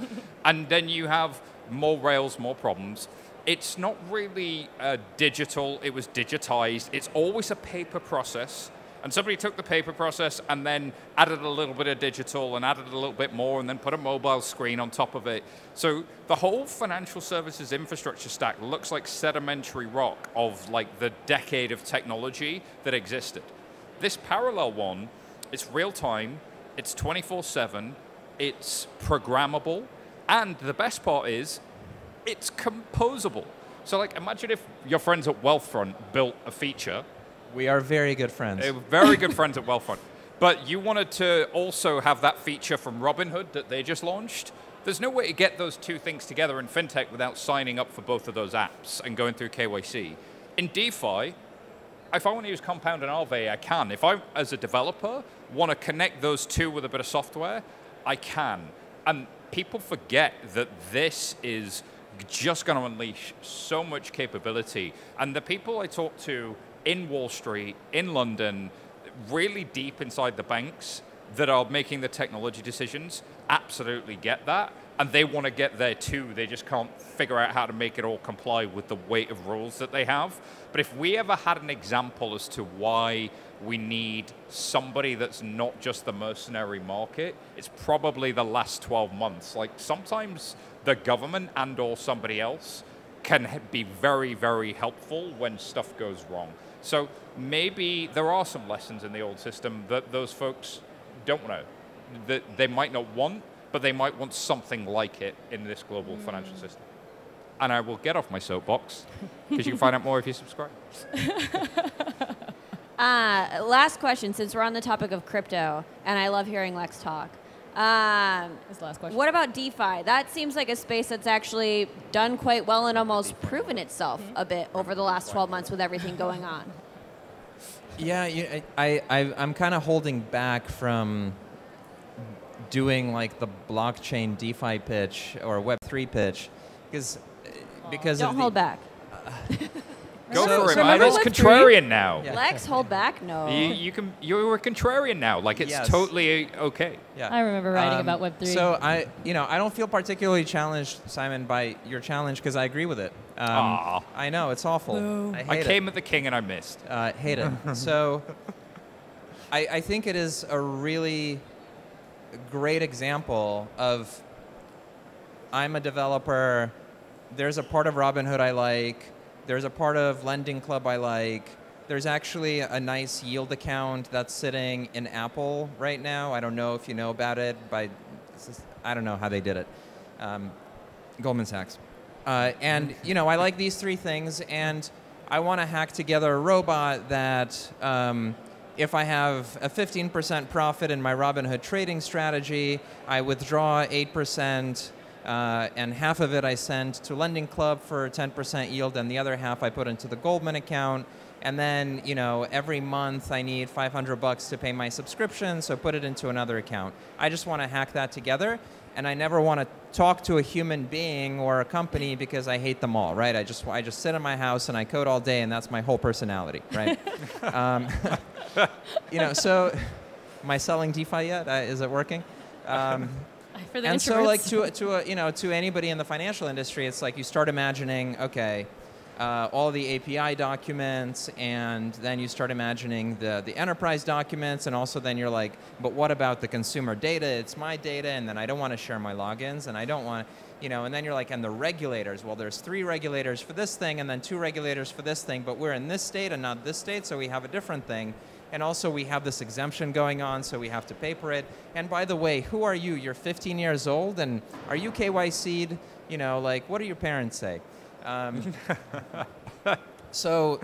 and then you have more rails, more problems. It's not really uh, digital; it was digitized. It's always a paper process. And somebody took the paper process and then added a little bit of digital and added a little bit more and then put a mobile screen on top of it. So the whole financial services infrastructure stack looks like sedimentary rock of like the decade of technology that existed. This parallel one, it's real time, it's 24 7, it's programmable, and the best part is it's composable. So like imagine if your friends at Wealthfront built a feature We are very good friends. were very good friends at Wealthfront. But you wanted to also have that feature from Robinhood that they just launched. There's no way to get those two things together in fintech without signing up for both of those apps and going through KYC. In DeFi, if I want to use Compound and Aave, I can. If I, as a developer, want to connect those two with a bit of software, I can. And people forget that this is just going to unleash so much capability. And the people I talk to in Wall Street, in London, really deep inside the banks that are making the technology decisions absolutely get that. And they want to get there too. They just can't figure out how to make it all comply with the weight of rules that they have. But if we ever had an example as to why we need somebody that's not just the mercenary market, it's probably the last 12 months. Like sometimes the government and or somebody else can be very, very helpful when stuff goes wrong. So maybe there are some lessons in the old system that those folks don't know, that they might not want, but they might want something like it in this global financial system. And I will get off my soapbox because you can find out more if you subscribe. Uh, last question, since we're on the topic of crypto, and I love hearing Lex talk. Um, That's the last question. what about DeFi? That seems like a space that's actually done quite well and almost proven itself a bit over the last 12 months with everything going on. Yeah, you, I, I, I'm kind of holding back from doing like the blockchain DeFi pitch or Web3 pitch because because Don't of the, hold back. Go So- for it, so man. remember It's Web3? contrarian now. Yeah. Lex, hold back? No. You, you can. You're a contrarian now. Like it's Yes. totally okay. Yeah. I remember writing Um, about Web3. So I, you know, I don't feel particularly challenged, Simon, by your challenge because I agree with it. Um, Aw. I know it's awful. I hate I it. came at the king and I missed. uh, hate it. so I, I think it is a really great example of I'm a developer. There's a part of Robinhood I like. There's a part of Lending Club I like. There's actually a nice yield account that's sitting in Apple right now. I don't know if you know about it. By I don't know how they did it. Um, Goldman Sachs. Uh, and you know, I like these three things, and I want to hack together a robot that, um, if I have a 15% profit in my Robinhood trading strategy, I withdraw 8%, uh, and half of it I send to Lending Club for 10% yield, and the other half I put into the Goldman account. And then, you know, every month I need 500 bucks to pay my subscription, so put it into another account. I just want to hack that together, and I never want to talk to a human being or a company because I hate them all, right? I just I just sit in my house and I code all day, and that's my whole personality, right? um, you know, so am I selling DeFi yet? Uh, is it working? Um, For the and so like introverts. to to a, you know to anybody in the financial industry it's like you start imagining okay uh, all the API documents and then you start imagining the the enterprise documents and also then you're like but what about the consumer data it's my data and then I don't want to share my logins and I don't want you know and then you're like and the regulators well there's three regulators for this thing and then two regulators for this thing but we're in this state and not this state so we have a different thing and also, we have this exemption going on, so we have to paper it. And by the way, who are you? You're 15 years old, and are you KYC'd? You know, like, what do your parents say? Um, so,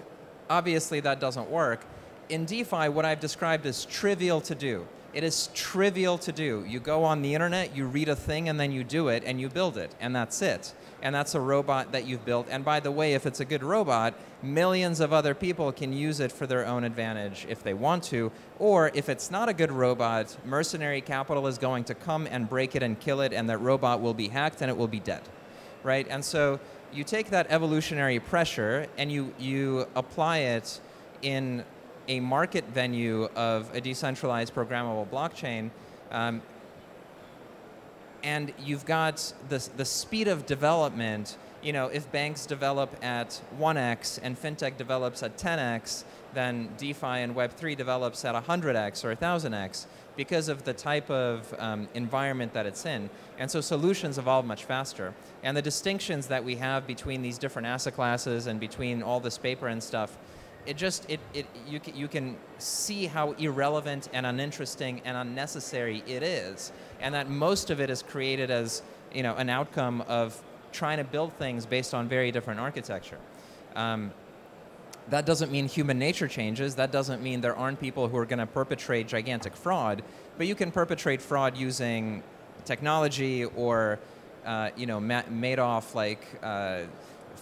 obviously, that doesn't work. In DeFi, what I've described is trivial to do. It is trivial to do. You go on the internet, you read a thing, and then you do it, and you build it, and that's it. And that's a robot that you've built. And by the way, if it's a good robot, millions of other people can use it for their own advantage if they want to. Or if it's not a good robot, mercenary capital is going to come and break it and kill it, and that robot will be hacked and it will be dead. Right? And so you take that evolutionary pressure and you, you apply it in a market venue of a decentralized programmable blockchain, um, and you've got the, the speed of development. You know, if banks develop at 1x and fintech develops at 10x, then DeFi and Web3 develops at 100x or 1000x because of the type of um, environment that it's in. And so solutions evolve much faster. And the distinctions that we have between these different asset classes and between all this paper and stuff it just it, it you, you can see how irrelevant and uninteresting and unnecessary it is and that most of it is created as you know an outcome of trying to build things based on very different architecture um, that doesn't mean human nature changes that doesn't mean there aren't people who are going to perpetrate gigantic fraud but you can perpetrate fraud using technology or uh, you know ma- Madoff like uh,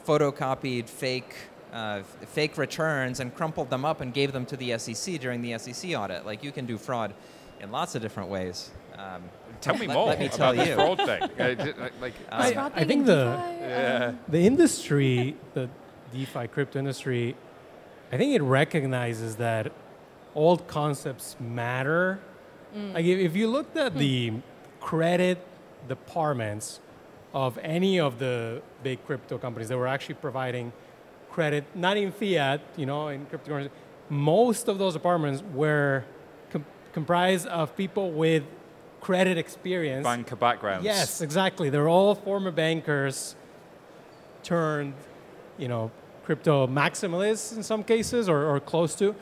photocopied fake uh, fake returns and crumpled them up and gave them to the SEC during the SEC audit. Like you can do fraud in lots of different ways. Um, Tell me more let me about tell the you. fraud thing. Uh, like- like, I, I think the yeah. the industry, the DeFi crypto industry, I think it recognizes that old concepts matter. Like if, if you looked at the credit departments of any of the big crypto companies that were actually providing credit, not in fiat, you know, in cryptocurrency, most of those departments were com- comprised of people with credit experience. banker backgrounds. Yes, exactly. They're all former bankers turned, you know, crypto maximalists in some cases or, or close to.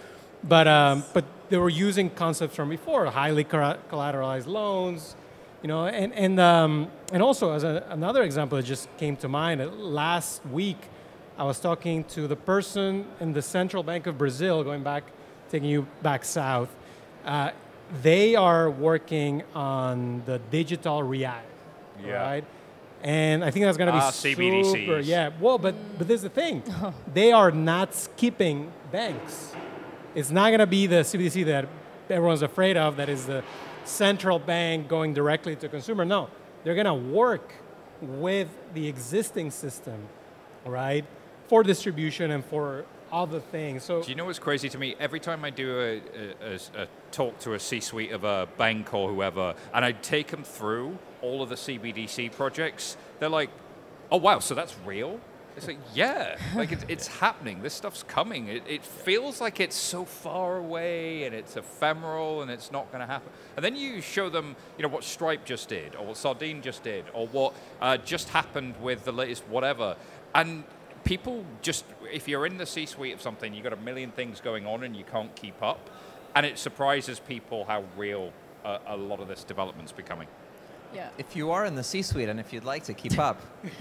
But, um, but they were using concepts from before, highly collateralized loans, you know, and, and, um, and also as a, another example that just came to mind, uh, last week I was talking to the person in the Central Bank of Brazil, going back, taking you back south. Uh, they are working on the digital real, Yeah. right? And I think that's going to be Ah, super. CBDCs. Yeah. Well, but but this is the thing, they are not skipping banks. It's not going to be the CBDC that everyone's afraid of. That is the central bank going directly to consumer. No, they're going to work with the existing system, right, for distribution and for other things. So Do you know what's crazy to me? Every time I do a, a, a- talk to a C-suite of a bank or whoever, and I take them through all of the CBDC projects, they're like, "Oh wow, so that's real?" It's like, yeah, like it's, it's happening. This stuff's coming. It, it feels like it's so far away and it's ephemeral and it's not going to happen. And then you show them, you know, what Stripe just did, or what Sardine just did, or what uh, just happened with the latest whatever, and people just if you're in the c-suite of something you've got a million things going on and you can't keep up and it surprises people how real uh, a lot of this development's becoming Yeah. If you are in the C-suite and if you'd like to keep up,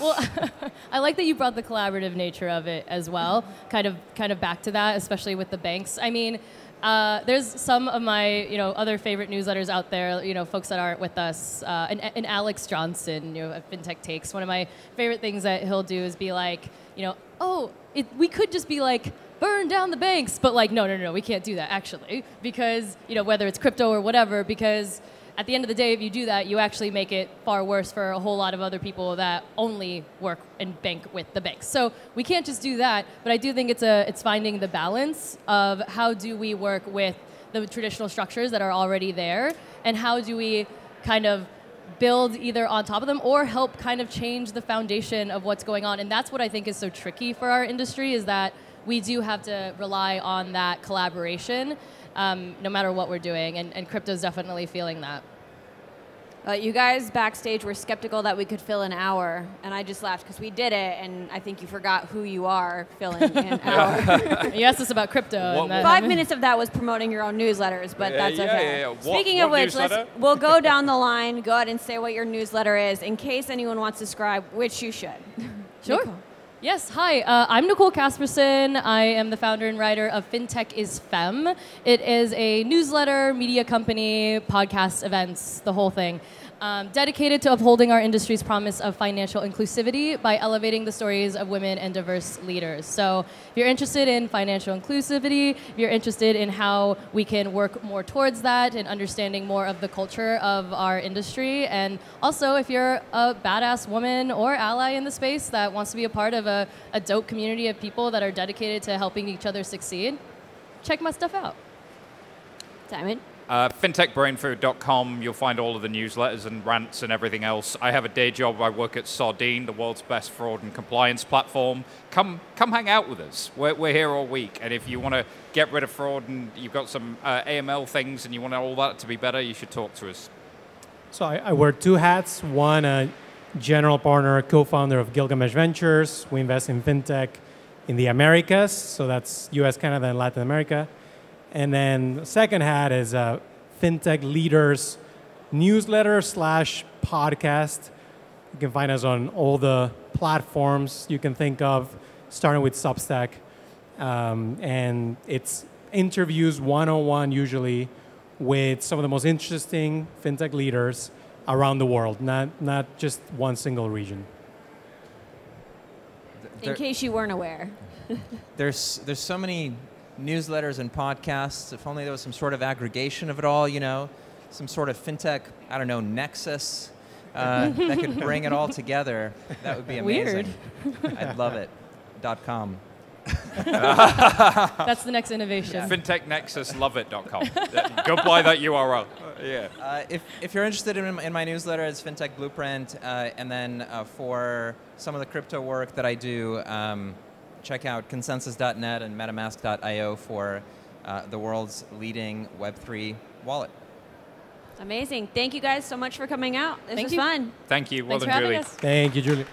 Well, I like that you brought the collaborative nature of it as well. Kind of, kind of back to that, especially with the banks. I mean, uh, there's some of my, you know, other favorite newsletters out there. You know, folks that aren't with us. Uh, and, and Alex Johnson, you know, at FinTech Takes. One of my favorite things that he'll do is be like, you know, oh, it, we could just be like. Burn down the banks, but like, no, no, no, no, we can't do that actually, because you know whether it's crypto or whatever, because at the end of the day, if you do that, you actually make it far worse for a whole lot of other people that only work and bank with the banks. So we can't just do that. But I do think it's a it's finding the balance of how do we work with the traditional structures that are already there, and how do we kind of build either on top of them or help kind of change the foundation of what's going on. And that's what I think is so tricky for our industry is that we do have to rely on that collaboration um, no matter what we're doing. And, and crypto's definitely feeling that. Uh, you guys backstage were skeptical that we could fill an hour, and I just laughed because we did it, and I think you forgot who you are filling an hour. you asked us about crypto. What- and then- Five minutes of that was promoting your own newsletters, but Yeah, that's yeah, okay. yeah, yeah. What- Speaking what of which, let's, we'll go down the line. Go ahead and say what your newsletter is, in case anyone wants to subscribe, which you should. Sure. Nicole. Yes, hi. Uh, I'm Nicole Casperson. I am the founder and writer of FinTech is Femme. It is a newsletter, media company, podcast, events, the whole thing. Um, dedicated to upholding our industry's promise of financial inclusivity by elevating the stories of women and diverse leaders. So, if you're interested in financial inclusivity, if you're interested in how we can work more towards that and understanding more of the culture of our industry, and also if you're a badass woman or ally in the space that wants to be a part of a, a dope community of people that are dedicated to helping each other succeed, check my stuff out. Simon? Uh, fintechbrainfood.com you'll find all of the newsletters and rants and everything else i have a day job i work at sardine the world's best fraud and compliance platform come come hang out with us we're, we're here all week and if you want to get rid of fraud and you've got some uh, aml things and you want all that to be better you should talk to us So I, I wear two hats. One, a general partner, co-founder of Gilgamesh Ventures. We invest in fintech in the Americas, so that's U.S., Canada, and Latin America. And then second hat is a fintech leaders newsletter slash podcast. You can find us on all the platforms you can think of, starting with Substack. Um, and it's interviews one-on-one usually with some of the most interesting fintech leaders around the world, not, not just one single region. In There- case you weren't aware. there's there's so many newsletters and podcasts. If only there was some sort of aggregation of it all, you know, some sort of fintech, I don't know, nexus uh, that could bring it all together. That would be amazing. Weird. I'd love it. Dot com. That's the next innovation. fintechnexusloveit.com go buy that url yeah Uh, if, if you're interested in, in my newsletter, it's FinTech Blueprint. Uh, and then uh, for some of the crypto work that I do, um, check out consensys.net and metamask.io for uh, the world's leading Web3 wallet. Amazing. Thank you guys so much for coming out. This Thank was you. fun. thank you well Thanks for done having julie us. Thank you, Julie.